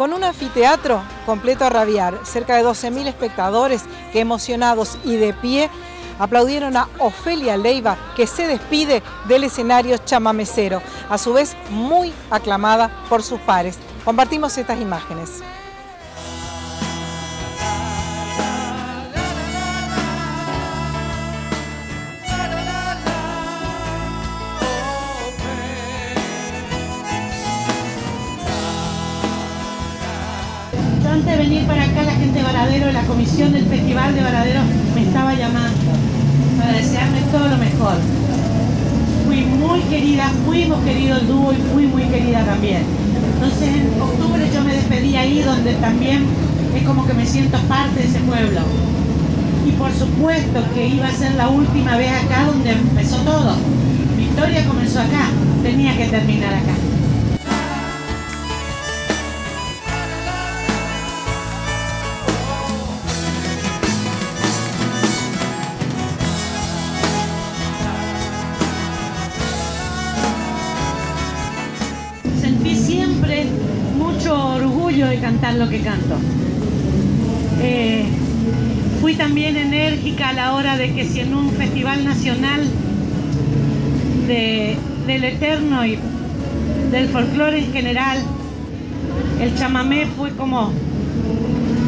con un anfiteatro completo a rabiar, cerca de 12.000 espectadores que emocionados y de pie aplaudieron a Ofelia Leiva, que se despide del escenario chamamecero, a su vez muy aclamada por sus pares. Compartimos estas imágenes. De venir para acá, la gente de Varadero, la comisión del Festival de Varadero me estaba llamando para desearme todo lo mejor. Fui muy querida, fuimos queridos el dúo y fui muy querida también. Entonces en octubre yo me despedí ahí donde también es como que me siento parte de ese pueblo. Y por supuesto que iba a ser la última vez acá donde empezó todo. Mi historia comenzó acá, tenía que terminar acá. Orgullo de cantar lo que canto. Eh, fui también enérgica a la hora de que si en un festival nacional de- del eterno y del folclore en general, el chamamé fue como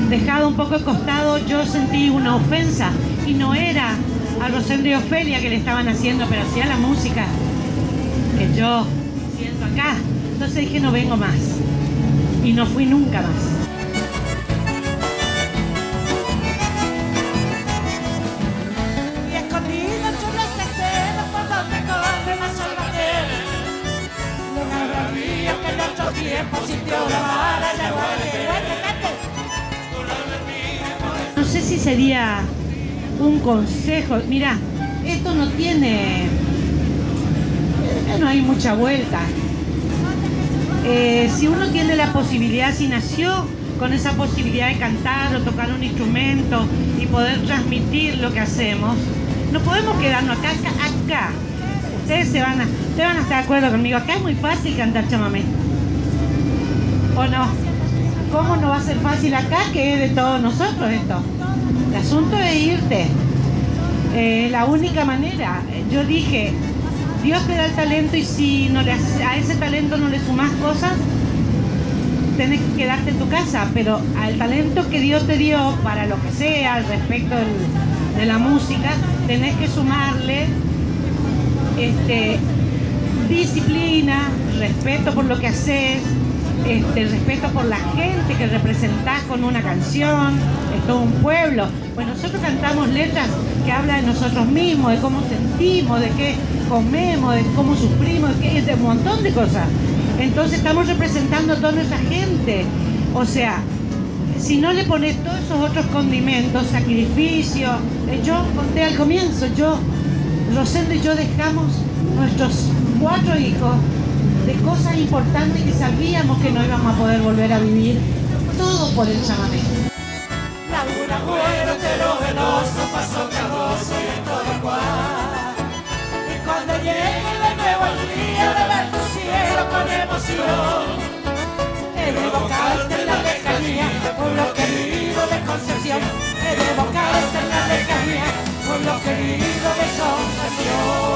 dejado un poco de costado, yo sentí una ofensa y no era a Rosendo y Ofelia que le estaban haciendo, pero sí a la música que yo siento acá. Entonces dije no vengo más y no fui nunca más. No sé si sería un consejo. Mira, esto no tiene. No hay mucha vuelta. Eh, si uno tiene la posibilidad, si nació con esa posibilidad de cantar o tocar un instrumento y poder transmitir lo que hacemos, no podemos quedarnos acá, acá, acá. Ustedes se van a, ustedes van a estar de acuerdo conmigo. Acá es muy fácil cantar chamamé. ¿O no? ¿Cómo no va a ser fácil acá que es de todos nosotros esto? El asunto es irte. Eh, la única manera. Yo dije, Dios te da el talento y si no le, a ese talento no le sumas cosas, tenés que quedarte en tu casa. Pero al talento que Dios te dio para lo que sea, al respecto de la música, tenés que sumarle este, disciplina, respeto por lo que haces, este, respeto por la gente que representás con una canción, es todo un pueblo. Pues nosotros cantamos letras que hablan de nosotros mismos, de cómo sentimos, de qué comemos, de cómo sufrimos, de, de un montón de cosas. Entonces estamos representando a toda nuestra gente. O sea, si no le pones todos esos otros condimentos, sacrificio, eh, yo conté al comienzo, yo, Rosendo y yo dejamos nuestros cuatro hijos de cosas importantes que sabíamos que no íbamos a poder volver a vivir, todo por el chamamé. Laura Agüero, pero venoso, paso cardoso y en todo igual. Y cuando llegue de nuevo el día de ver tu cielo con emoción, he de evocarte en la lejanía con lo querido de Concepción. He de evocarte en la lejanía con lo querido de Concepción.